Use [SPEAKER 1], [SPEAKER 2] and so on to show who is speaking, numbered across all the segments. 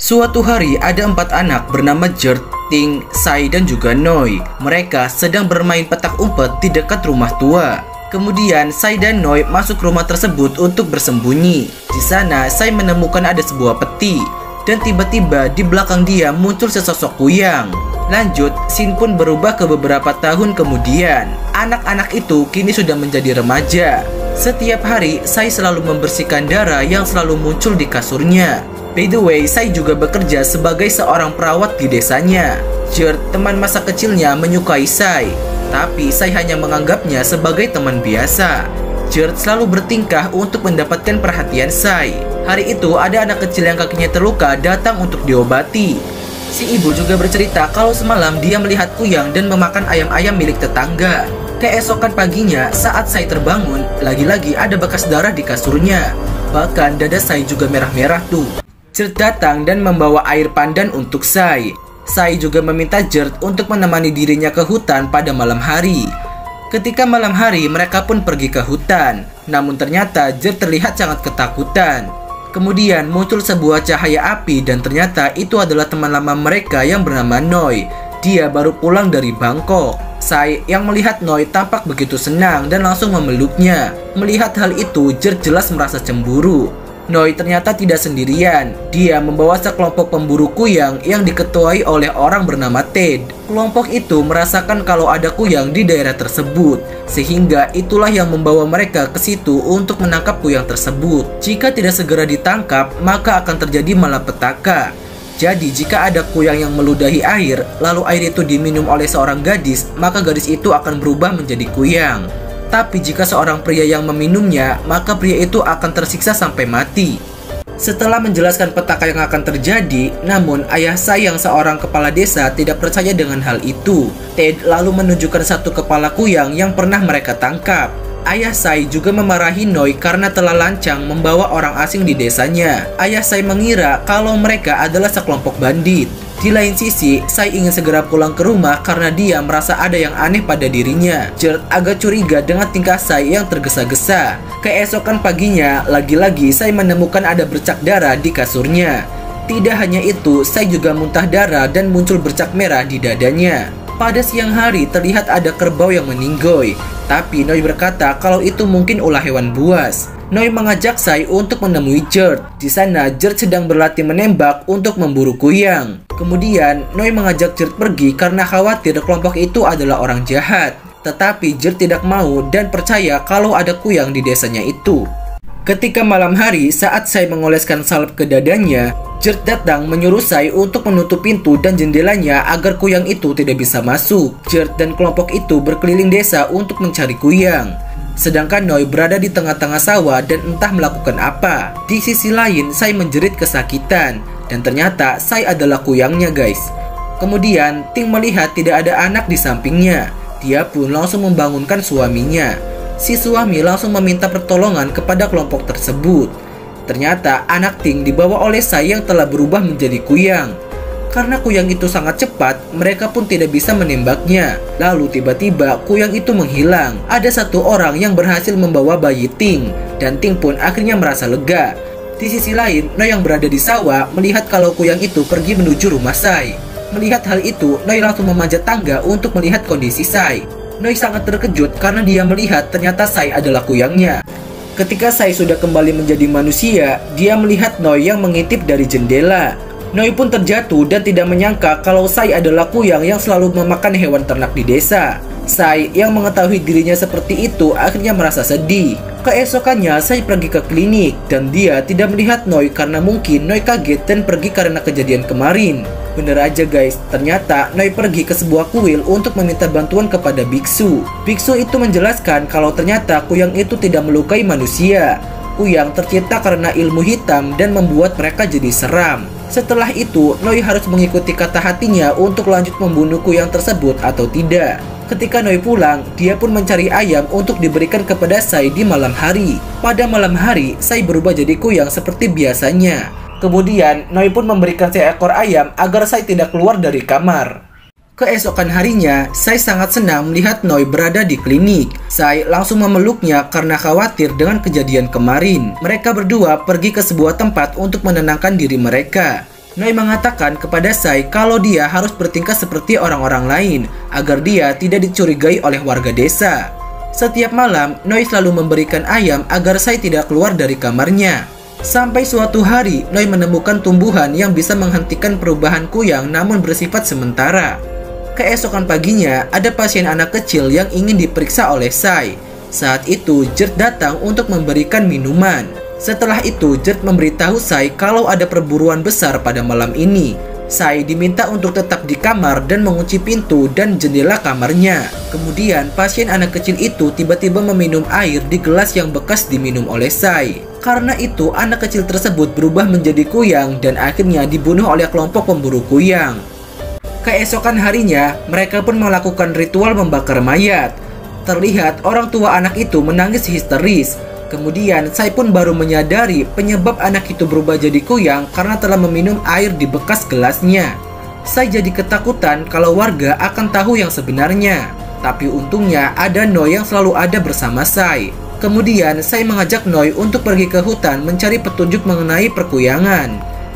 [SPEAKER 1] Suatu hari ada empat anak bernama Gert, Ting, Sai, dan juga Noi. Mereka sedang bermain petak umpet di dekat rumah tua. Kemudian Sai dan Noi masuk rumah tersebut untuk bersembunyi. Di sana Sai menemukan ada sebuah peti dan tiba-tiba di belakang dia muncul sesosok kuyang. Lanjut, Sin pun berubah ke beberapa tahun kemudian. Anak-anak itu kini sudah menjadi remaja. Setiap hari, Sai selalu membersihkan darah yang selalu muncul di kasurnya. By the way, Sai juga bekerja sebagai seorang perawat di desanya. Jert, teman masa kecilnya, menyukai Sai, tapi Sai hanya menganggapnya sebagai teman biasa. Jert selalu bertingkah untuk mendapatkan perhatian Sai. Hari itu ada anak kecil yang kakinya terluka datang untuk diobati. Si ibu juga bercerita kalau semalam dia melihat kuyang dan memakan ayam-ayam milik tetangga. Keesokan paginya, saat Sai terbangun, lagi-lagi ada bekas darah di kasurnya. Bahkan dada Sai juga merah-merah tuh. Jert datang dan membawa air pandan untuk Sai. Sai juga meminta Jert untuk menemani dirinya ke hutan pada malam hari. Ketika malam hari, mereka pun pergi ke hutan. Namun ternyata Jert terlihat sangat ketakutan. Kemudian muncul sebuah cahaya api dan ternyata itu adalah teman lama mereka yang bernama Noi. Dia baru pulang dari Bangkok. Sai yang melihat Noi tampak begitu senang dan langsung memeluknya. Melihat hal itu, Jert jelas merasa cemburu. Noi ternyata tidak sendirian. Dia membawa sekelompok pemburu kuyang yang diketuai oleh orang bernama Ted. Kelompok itu merasakan kalau ada kuyang di daerah tersebut, sehingga itulah yang membawa mereka ke situ untuk menangkap kuyang tersebut. Jika tidak segera ditangkap, maka akan terjadi malapetaka. Jadi jika ada kuyang yang meludahi air, lalu air itu diminum oleh seorang gadis, maka gadis itu akan berubah menjadi kuyang. Tapi jika seorang pria yang meminumnya, maka pria itu akan tersiksa sampai mati. Setelah menjelaskan petaka yang akan terjadi, namun ayah saya yang seorang kepala desa tidak percaya dengan hal itu. Ted lalu menunjukkan satu kepala kuyang yang pernah mereka tangkap. Ayah Sai juga memarahi Noi karena telah lancang membawa orang asing di desanya. Ayah Sai mengira kalau mereka adalah sekelompok bandit. Di lain sisi, Sai ingin segera pulang ke rumah karena dia merasa ada yang aneh pada dirinya. Jared agak curiga dengan tingkah Sai yang tergesa-gesa. Keesokan paginya, lagi-lagi Sai menemukan ada bercak darah di kasurnya. Tidak hanya itu, Sai juga muntah darah dan muncul bercak merah di dadanya. Pada siang hari terlihat ada kerbau yang meninggoy, tapi Noi berkata kalau itu mungkin ulah hewan buas. Noi mengajak Sai untuk menemui Jert. Di sana Jert sedang berlatih menembak untuk memburu kuyang. Kemudian Noi mengajak Jert pergi karena khawatir kelompok itu adalah orang jahat. Tetapi Jert tidak mau dan percaya kalau ada kuyang di desanya itu. Ketika malam hari, saat Sai mengoleskan salep ke dadanya, Jert datang menyuruh Sai untuk menutup pintu dan jendelanya agar kuyang itu tidak bisa masuk. Jert dan kelompok itu berkeliling desa untuk mencari kuyang. Sedangkan Noi berada di tengah-tengah sawah dan entah melakukan apa. Di sisi lain, Sai menjerit kesakitan. Dan ternyata Sai adalah kuyangnya guys. Kemudian, Ting melihat tidak ada anak di sampingnya. Dia pun langsung membangunkan suaminya. Si suami langsung meminta pertolongan kepada kelompok tersebut. Ternyata anak Ting dibawa oleh Sai yang telah berubah menjadi kuyang. Karena kuyang itu sangat cepat, mereka pun tidak bisa menembaknya. Lalu tiba-tiba kuyang itu menghilang. Ada satu orang yang berhasil membawa bayi Ting, dan Ting pun akhirnya merasa lega. Di sisi lain, Noi yang berada di sawah melihat kalau kuyang itu pergi menuju rumah Sai. Melihat hal itu, Noi langsung memanjat tangga untuk melihat kondisi Sai. Noi sangat terkejut karena dia melihat ternyata Sai adalah kuyangnya. Ketika Sai sudah kembali menjadi manusia, dia melihat Noi yang mengintip dari jendela. Noi pun terjatuh dan tidak menyangka kalau Sai adalah kuyang yang selalu memakan hewan ternak di desa. Sai yang mengetahui dirinya seperti itu akhirnya merasa sedih. Keesokannya Sai pergi ke klinik dan dia tidak melihat Noi karena mungkin Noi kaget dan pergi karena kejadian kemarin. Bener aja guys, ternyata Noi pergi ke sebuah kuil untuk meminta bantuan kepada biksu. Biksu itu menjelaskan kalau ternyata kuyang itu tidak melukai manusia. Kuyang tercipta karena ilmu hitam dan membuat mereka jadi seram. Setelah itu, Noi harus mengikuti kata hatinya untuk lanjut membunuh kuyang tersebut atau tidak. Ketika Noi pulang, dia pun mencari ayam untuk diberikan kepada Sai di malam hari. Pada malam hari, Sai berubah jadi kuyang seperti biasanya. Kemudian, Noi pun memberikan seekor ayam agar Sai tidak keluar dari kamar. Keesokan harinya, Sai sangat senang melihat Noi berada di klinik. Sai langsung memeluknya karena khawatir dengan kejadian kemarin. Mereka berdua pergi ke sebuah tempat untuk menenangkan diri mereka. Noi mengatakan kepada Sai kalau dia harus bertingkah seperti orang-orang lain agar dia tidak dicurigai oleh warga desa. Setiap malam, Noi selalu memberikan ayam agar Sai tidak keluar dari kamarnya. Sampai suatu hari, Noi menemukan tumbuhan yang bisa menghentikan perubahan kuyang namun bersifat sementara. Keesokan paginya, ada pasien anak kecil yang ingin diperiksa oleh Sai. Saat itu, Jert datang untuk memberikan minuman. Setelah itu, Jert memberitahu Sai kalau ada perburuan besar pada malam ini. Sai diminta untuk tetap di kamar dan mengunci pintu dan jendela kamarnya. Kemudian, pasien anak kecil itu tiba-tiba meminum air di gelas yang bekas diminum oleh Sai. Karena itu, anak kecil tersebut berubah menjadi kuyang dan akhirnya dibunuh oleh kelompok pemburu kuyang. Keesokan harinya, mereka pun melakukan ritual membakar mayat. Terlihat orang tua anak itu menangis histeris. Kemudian, saya pun baru menyadari penyebab anak itu berubah jadi kuyang karena telah meminum air di bekas gelasnya. Saya jadi ketakutan kalau warga akan tahu yang sebenarnya. Tapi untungnya ada Noi yang selalu ada bersama saya. Kemudian saya mengajak Noi untuk pergi ke hutan mencari petunjuk mengenai perkuyangan.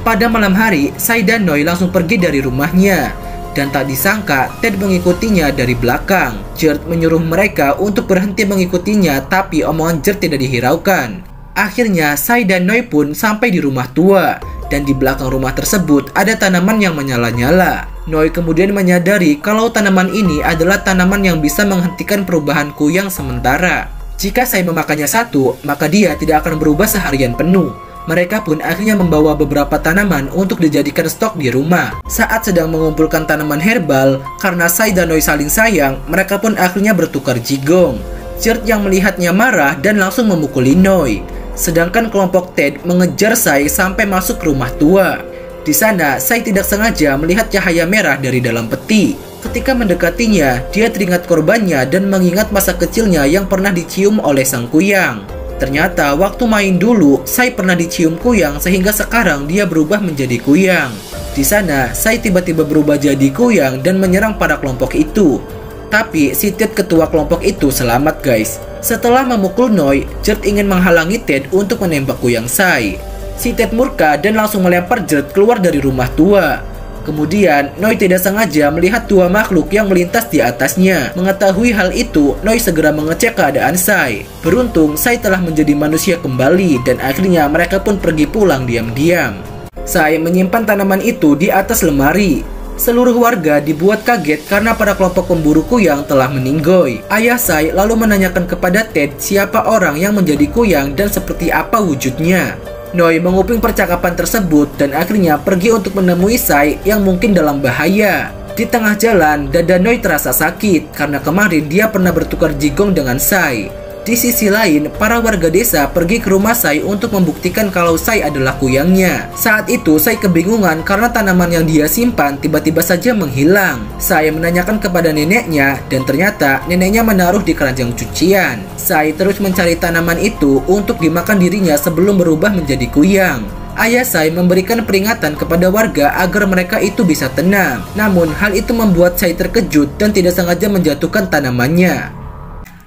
[SPEAKER 1] Pada malam hari, saya dan Noi langsung pergi dari rumahnya. Dan tak disangka, Ted mengikutinya dari belakang. Jert menyuruh mereka untuk berhenti mengikutinya, tapi omongan Jert tidak dihiraukan. Akhirnya, Sai dan Noi pun sampai di rumah tua. Dan di belakang rumah tersebut ada tanaman yang menyala-nyala. Noi kemudian menyadari kalau tanaman ini adalah tanaman yang bisa menghentikan perubahan kuyang sementara. Jika saya memakannya satu, maka dia tidak akan berubah seharian penuh. Mereka pun akhirnya membawa beberapa tanaman untuk dijadikan stok di rumah. Saat sedang mengumpulkan tanaman herbal, karena Sai dan Noi saling sayang, mereka pun akhirnya bertukar jigong. Chert yang melihatnya marah dan langsung memukuli Noi. Sedangkan kelompok Ted mengejar Sai sampai masuk ke rumah tua. Di sana, Sai tidak sengaja melihat cahaya merah dari dalam peti. Ketika mendekatinya, dia teringat korbannya dan mengingat masa kecilnya yang pernah dicium oleh sang kuyang. Ternyata waktu main dulu, Sai pernah dicium kuyang sehingga sekarang dia berubah menjadi kuyang. Di sana, Sai tiba-tiba berubah jadi kuyang dan menyerang para kelompok itu. Tapi si Ted ketua kelompok itu selamat guys. Setelah memukul Noi, Jert ingin menghalangi Ted untuk menembak kuyang Sai. Si Ted murka dan langsung melempar Jert keluar dari rumah tua. Kemudian, Noi tidak sengaja melihat dua makhluk yang melintas di atasnya. Mengetahui hal itu, Noi segera mengecek keadaan Sai. Beruntung, Sai telah menjadi manusia kembali dan akhirnya mereka pun pergi pulang diam-diam. Sai menyimpan tanaman itu di atas lemari. Seluruh warga dibuat kaget karena para kelompok pemburuku yang telah meninggoy. Ayah Sai lalu menanyakan kepada Ted siapa orang yang menjadi kuyang dan seperti apa wujudnya. Noi menguping percakapan tersebut dan akhirnya pergi untuk menemui Sai yang mungkin dalam bahaya. Di tengah jalan, dada Noi terasa sakit karena kemarin dia pernah bertukar jigong dengan Sai. Di sisi lain, para warga desa pergi ke rumah Sai untuk membuktikan kalau Sai adalah kuyangnya. Saat itu, Sai kebingungan karena tanaman yang dia simpan tiba-tiba saja menghilang. Sai menanyakan kepada neneknya dan ternyata neneknya menaruh di keranjang cucian. Sai terus mencari tanaman itu untuk dimakan dirinya sebelum berubah menjadi kuyang. Ayah Sai memberikan peringatan kepada warga agar mereka itu bisa tenang. Namun, hal itu membuat Sai terkejut dan tidak sengaja menjatuhkan tanamannya.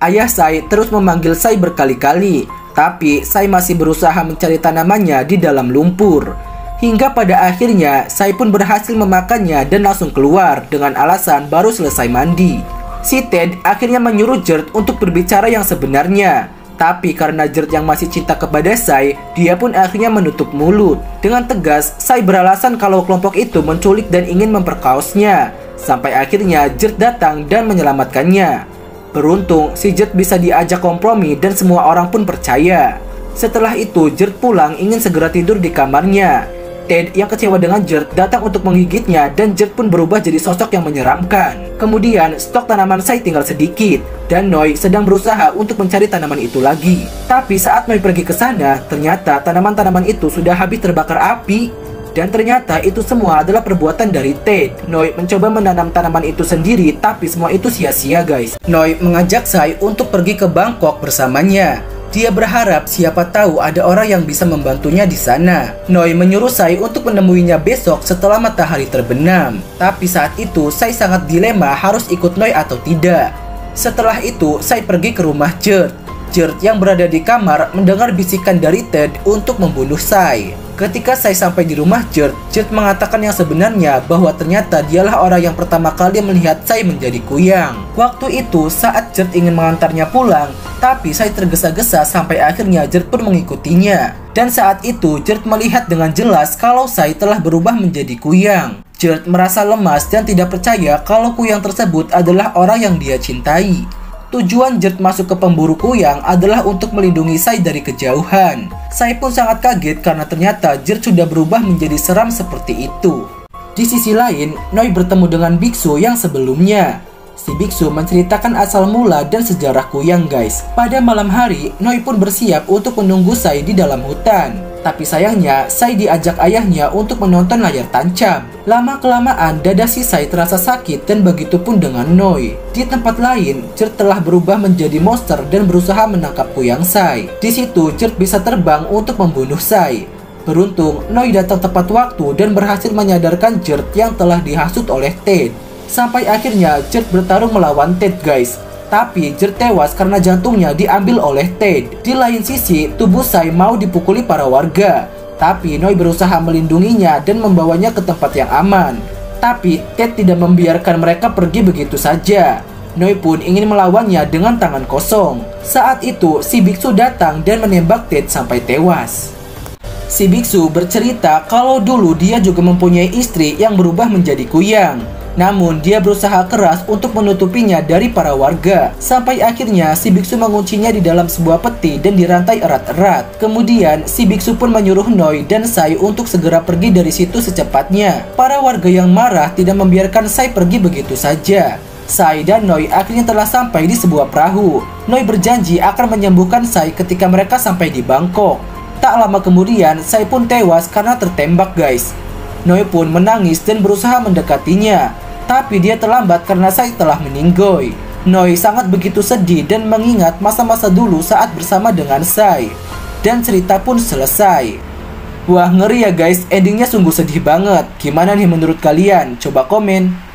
[SPEAKER 1] Ayah Sai terus memanggil Sai berkali-kali, tapi Sai masih berusaha mencari tanamannya di dalam lumpur. Hingga pada akhirnya, Sai pun berhasil memakannya dan langsung keluar dengan alasan baru selesai mandi. Si Ted akhirnya menyuruh Jert untuk berbicara yang sebenarnya. Tapi karena Jert yang masih cinta kepada Sai, dia pun akhirnya menutup mulut. Dengan tegas, Sai beralasan kalau kelompok itu menculik dan ingin memperkaosnya. Sampai akhirnya Jert datang dan menyelamatkannya. Beruntung, si Jet bisa diajak kompromi dan semua orang pun percaya. Setelah itu, Jert pulang ingin segera tidur di kamarnya. Ted yang kecewa dengan Jert datang untuk menggigitnya dan Jert pun berubah jadi sosok yang menyeramkan. Kemudian, stok tanaman saya tinggal sedikit dan Noi sedang berusaha untuk mencari tanaman itu lagi. Tapi saat Noi pergi ke sana, ternyata tanaman-tanaman itu sudah habis terbakar api dan ternyata itu semua adalah perbuatan dari Ted. Noi mencoba menanam tanaman itu sendiri, tapi semua itu sia-sia guys. Noi mengajak Sai untuk pergi ke Bangkok bersamanya. Dia berharap siapa tahu ada orang yang bisa membantunya di sana. Noi menyuruh Sai untuk menemuinya besok setelah matahari terbenam. Tapi saat itu Sai sangat dilema harus ikut Noi atau tidak. Setelah itu Sai pergi ke rumah Jert. Jert yang berada di kamar mendengar bisikan dari Ted untuk membunuh Sai. Ketika Sai sampai di rumah Jert, Jert mengatakan yang sebenarnya bahwa ternyata dialah orang yang pertama kali melihat Sai menjadi kuyang. Waktu itu saat Jert ingin mengantarnya pulang, tapi Sai tergesa-gesa sampai akhirnya Jert pun mengikutinya. Dan saat itu Jert melihat dengan jelas kalau Sai telah berubah menjadi kuyang. Jert merasa lemas dan tidak percaya kalau kuyang tersebut adalah orang yang dia cintai. Tujuan Jert masuk ke pemburu kuyang adalah untuk melindungi Sai dari kejauhan. Sai pun sangat kaget karena ternyata Jert sudah berubah menjadi seram seperti itu. Di sisi lain, Noi bertemu dengan biksu yang sebelumnya. Si biksu menceritakan asal mula dan sejarah kuyang guys. Pada malam hari, Noi pun bersiap untuk menunggu Sai di dalam hutan. Tapi sayangnya, Sai diajak ayahnya untuk menonton layar tancap. Lama-kelamaan, dada si Sai terasa sakit dan begitu pun dengan Noi. Di tempat lain, Jert telah berubah menjadi monster dan berusaha menangkap kuyang Sai. Di situ, Jert bisa terbang untuk membunuh Sai. Beruntung, Noi datang tepat waktu dan berhasil menyadarkan Jert yang telah dihasut oleh Ted. Sampai akhirnya Jert bertarung melawan Ted guys. Tapi Jert tewas karena jantungnya diambil oleh Ted. Di lain sisi, tubuh Sai mau dipukuli para warga. Tapi Noi berusaha melindunginya dan membawanya ke tempat yang aman. Tapi Ted tidak membiarkan mereka pergi begitu saja. Noi pun ingin melawannya dengan tangan kosong. Saat itu, si biksu datang dan menembak Ted sampai tewas. Si biksu bercerita kalau dulu dia juga mempunyai istri yang berubah menjadi kuyang. Namun dia berusaha keras untuk menutupinya dari para warga. Sampai akhirnya si biksu menguncinya di dalam sebuah peti dan dirantai erat-erat. Kemudian si biksu pun menyuruh Noi dan Sai untuk segera pergi dari situ secepatnya. Para warga yang marah tidak membiarkan Sai pergi begitu saja. Sai dan Noi akhirnya telah sampai di sebuah perahu. Noi berjanji akan menyembuhkan Sai ketika mereka sampai di Bangkok. Tak lama kemudian Sai pun tewas karena tertembak guys. Noi pun menangis dan berusaha mendekatinya, tapi dia terlambat karena Sai telah meninggoy. Noi sangat begitu sedih dan mengingat masa-masa dulu saat bersama dengan Sai. Dan cerita pun selesai. Wah ngeri ya guys, endingnya sungguh sedih banget. Gimana nih menurut kalian? Coba komen.